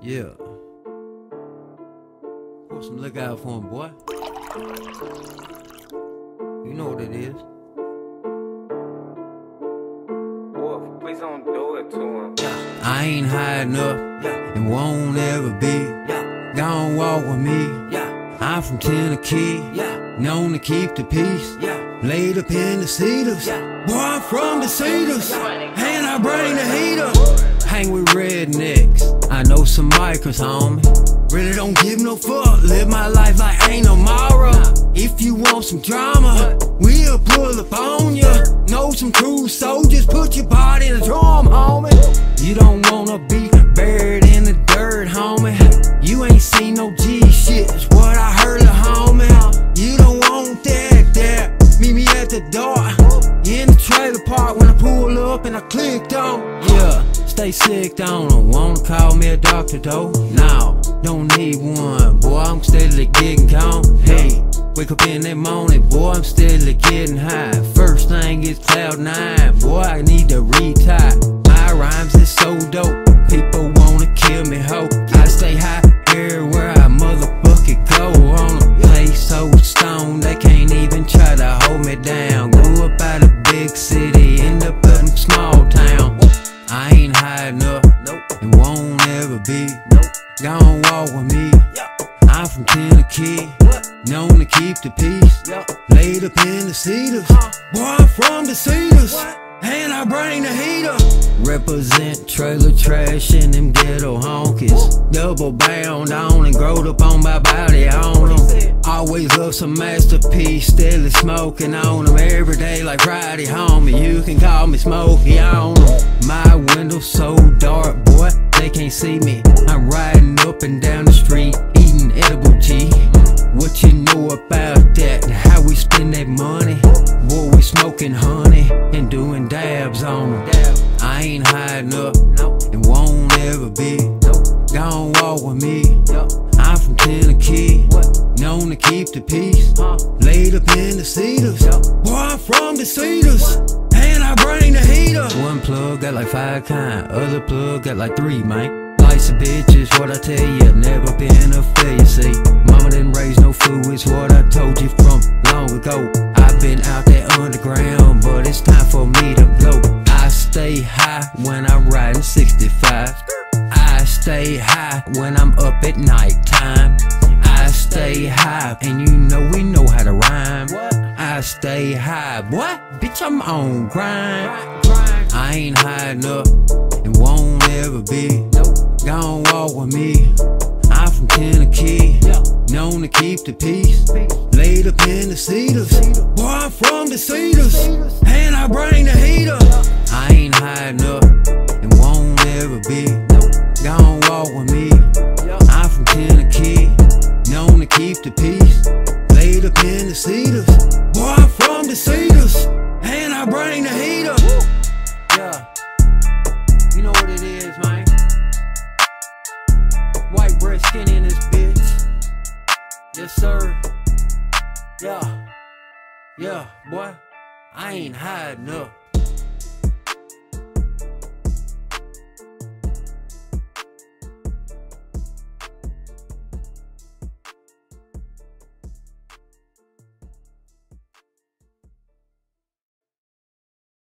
Yeah. Put some look out for him, boy. You know what it is. Please don't do it to him. I ain't high enough and won't ever be. Gonna walk with me. I'm from Tennessee, known to keep the peace. Laid up in the cedars, boy, I'm from the cedars, and I bring the heater. Hang with rednecks, I know some micros, homie. Really don't give no fuck, live my life like ain't no tomorrow. If you want some drama, we'll stay sick, don't wanna call me a doctor though. No, don't need one, boy. I'm steadily getting gone. Hey. Wake up in that morning, boy, I'm steadily getting high. First thing is cloud nine, boy, I need to retire. Ain't high enough, and won't ever be. Gonna walk with me. I'm from Tennessee, known to keep the peace. Laid up in the cedars, boy, I'm from the cedars, and I bring the heater. Represent trailer trash and them ghetto honkies. Double bound on and growed up on my body on them. Always love some masterpiece, steadily smoking on them every day like Friday, homie. You can call me Smokey on them. I ain't high enough and won't ever be. Don't walk with me. I'm from Tennessee, what? known to keep the peace. Laid up in the cedars, boy, I'm from the cedars, and I bring the heater. One plug got like five kind, other plug got like three, man. Life's a bitch is what I tell you, never been a failure, see. Mama stay high when I'm up at nighttime. I stay high, and you know we know how to rhyme. I stay high, what? Bitch, I'm on grind. I ain't high enough and won't ever be. Gonna walk with me. I'm from Tennessee, known to keep the peace. Laid up in the cedars, boy, I'm from the cedars, and I bring the heater. Sir. Yeah. Yeah, boy. I ain't high enough.